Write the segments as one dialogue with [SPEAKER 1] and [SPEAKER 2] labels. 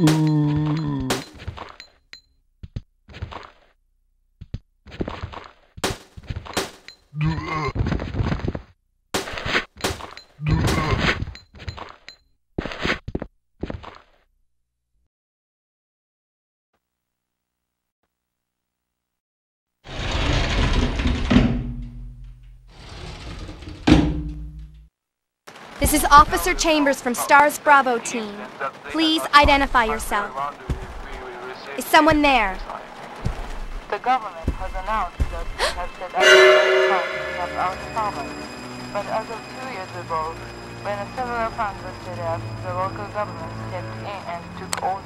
[SPEAKER 1] Ooh. This is Officer Chambers from STARS Bravo team. Please identify yourself. Is someone there?
[SPEAKER 2] The government has announced that they have set up of our province. But as of two years ago, when a several were set up, the local government stepped in and took all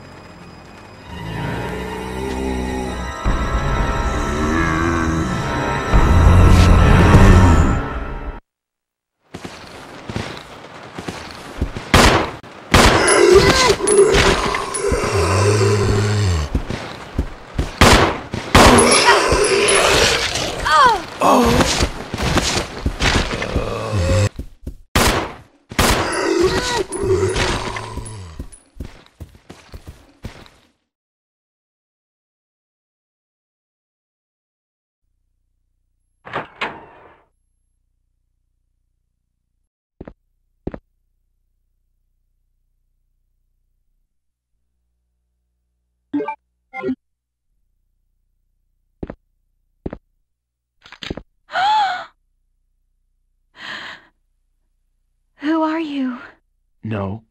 [SPEAKER 3] No.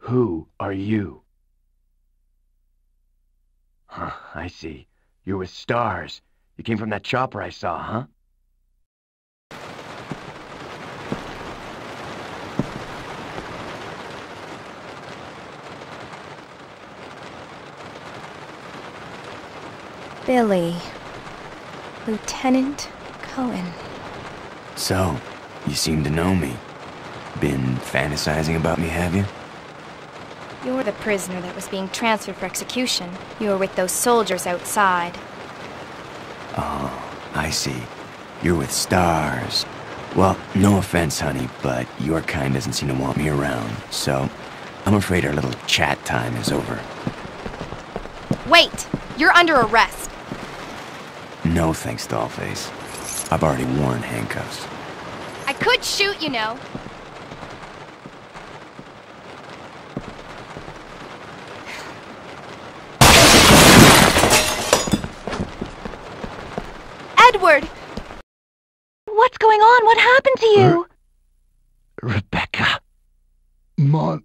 [SPEAKER 3] Who are you? Huh, I see. You're with stars. You came from that chopper I saw, huh?
[SPEAKER 1] Billy. Lieutenant Coen.
[SPEAKER 3] So, you seem to know me. Been fantasizing about me, have you?
[SPEAKER 1] You're the prisoner that was being transferred for execution. You were with those soldiers outside.
[SPEAKER 3] Oh, I see. You're with stars. Well, no offense, honey, but your kind doesn't seem to want me around, so I'm afraid our little chat time is over.
[SPEAKER 1] Wait! You're under arrest.
[SPEAKER 3] No thanks, Dollface. I've already worn handcuffs.
[SPEAKER 1] I could shoot, you know. Edward!
[SPEAKER 4] What's going on? What happened to you?
[SPEAKER 5] Rebecca. Mon...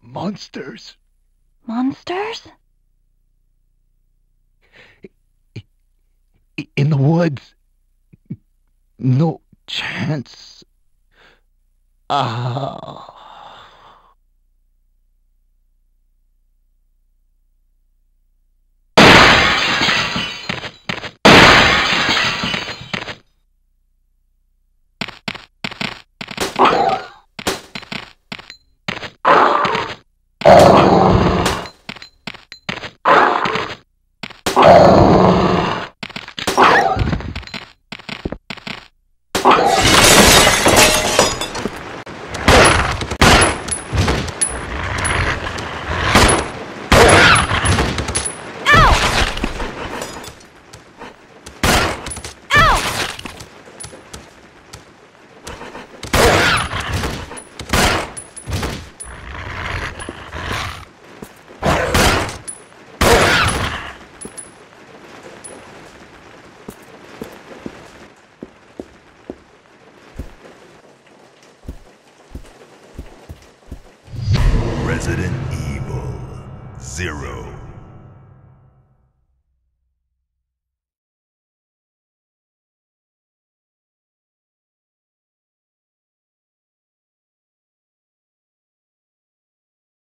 [SPEAKER 5] Monsters.
[SPEAKER 4] Monsters?
[SPEAKER 5] In the woods. No chance. Ah.
[SPEAKER 6] Resident Evil Zero.